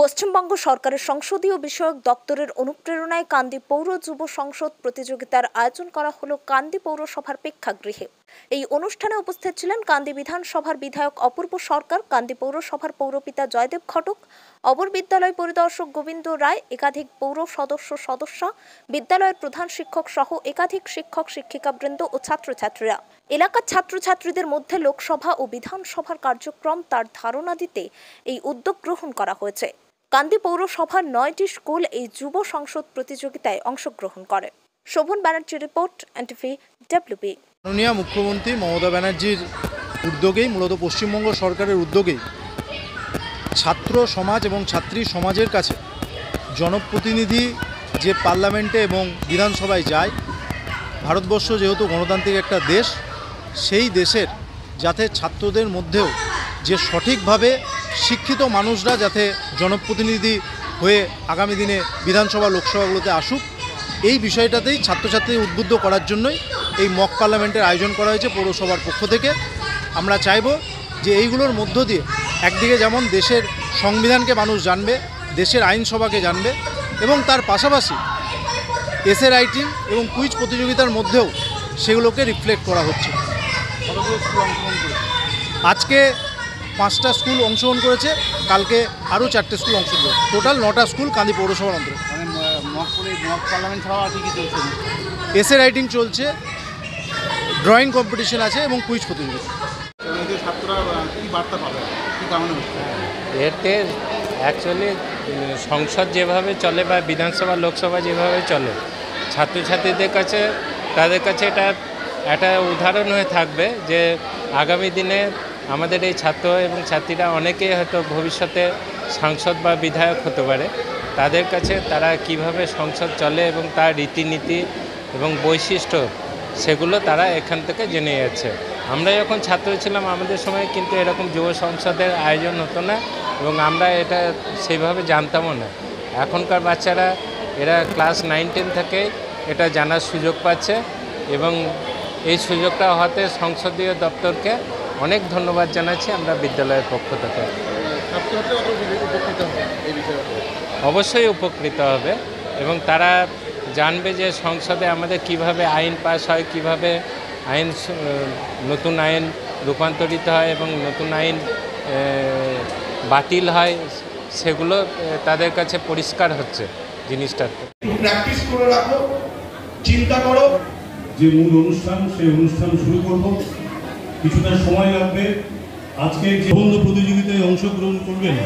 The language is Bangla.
পশ্চিমবঙ্গ সরকারের সংসদীয় বিষয়ক দপ্তরের অনুপ্রেরণায় কান্দি পৌর যুব সংসদ প্রতিযোগিতার আয়োজন করা হলো কান্দি পৌরসভার প্রেক্ষাগৃহে। এই অনুষ্ঠানে উপস্থিত ছিলেন কান্দি বিধানসভার বিধায়ক অপূর্ব সরকার, কান্দি পৌরসভার পৌরপিতা জয়দেব ঘটক, অবর বিদ্যালয় পরিদর্শক গোবিন্দ রায়, একাধিক পৌর সদস্য সদস্যা, বিদ্যালয়ের প্রধান শিক্ষক সহ একাধিক শিক্ষক, শিক্ষিকাবৃন্দ ও ছাত্রছাত্রীরা। এলাকার ছাত্রছাত্রীদের মধ্যে লোকসভা ও বিধানসভার কার্যক্রম তার ধারণা দিতে এই উদ্যোগ গ্রহণ করা হয়েছে। কান্দি পৌরসভার নয়টি স্কুল এই যুব সংসদ প্রতিযোগিতায় অংশগ্রহণ করে। Shovan Banerjee report, NTV WB মাননীয় মুখ্যমন্ত্রী মমতা ব্যানার্জির উদ্যোগেই, মূলত পশ্চিমবঙ্গ সরকারের উদ্যোগেই, ছাত্র সমাজ এবং ছাত্রী সমাজের কাছে জনপ্রতিনিধি যে পার্লামেন্টে এবং বিধানসভায় যায়, ভারতবর্ষ যেহেতু গণতান্ত্রিক একটা দেশ, সেই দেশের যাতে ছাত্রদের মধ্যেও যে সঠিকভাবে শিক্ষিত মানুষরা যাতে জনপ্রতিনিধি হয়ে আগামী দিনে বিধানসভা লোকসভাগুলোতে আসুক এই বিষয়টাতেই ছাত্রছাত্রী উদ্বুদ্ধ করার জন্যই এই মক পার্লামেন্টের আয়োজন করা হয়েছে পৌরসভার পক্ষ থেকে। আমরা চাইব যে এইগুলোর মধ্য দিয়ে একদিকে যেমন দেশের সংবিধানকে মানুষ জানবে দেশের আইনসভাকে জানবে এবং তার পাশাপাশি এসে রাইটিং এবং কুইজ প্রতিযোগিতার মধ্যেও সেগুলোকে রিফ্লেক্ট করা হচ্ছে। আজকে পাঁচটা স্কুল অংশগ্রহণ করেছে কালকে আরও চারটে স্কুল অংশগ্রহণ টোটাল নটা স্কুল কান্দি পৌরসভার অন্তর্গত। মানে এসে রাইটিং চলছে ড্রয়িং কম্পিটিশন আছে এবং কুইজ প্রতিযোগিতা। হচ্ছে? এতে অ্যাকচুয়ালি সংসদ যেভাবে চলে বা বিধানসভা লোকসভা যেভাবে চলে ছাত্রছাত্রীদের কাছে তাদের কাছে এটা একটা উদাহরণ হয়ে থাকবে যে আগামী দিনে আমাদের এই ছাত্র এবং ছাত্রীরা অনেকেই হয়তো ভবিষ্যতে সাংসদ বা বিধায়ক হতে পারে। তাদের কাছে তারা কীভাবে সংসদ চলে এবং তার রীতিনীতি এবং বৈশিষ্ট্য সেগুলো তারা এখান থেকে জেনে যাচ্ছে। আমরা যখন ছাত্র ছিলাম, আমাদের সময় কিন্তু এরকম যুব সংসদের আয়োজন হতো না এবং আমরা এটা সেইভাবে জানতামও না। এখনকার বাচ্চারা, এরা ক্লাস নাইন, টেন থেকে এটা জানার সুযোগ পাচ্ছে এবং এই সুযোগটা হওয়াতে সংসদীয় দপ্তরকে অনেক ধন্যবাদ জানাচ্ছি আমরা বিদ্যালয়ের পক্ষ থেকে। অবশ্যই উপকৃত হবে এবং তারা জানবে যে সংসদে আমাদের কীভাবে আইন পাস হয় কীভাবে আইন নতুন আইন রূপান্তরিত হয় এবং নতুন আইন বাতিল হয় সেগুলো তাদের কাছে পরিষ্কার হচ্ছে জিনিসটা। প্র্যাকটিস করে রাখো চিন্তা করো। যে মূল অনুষ্ঠান সেই অনুষ্ঠান শুরু করব। কিছুটা সময় লাগবে। আজকে বন্ধু প্রতিযোগিতায় অংশগ্রহণ করবেন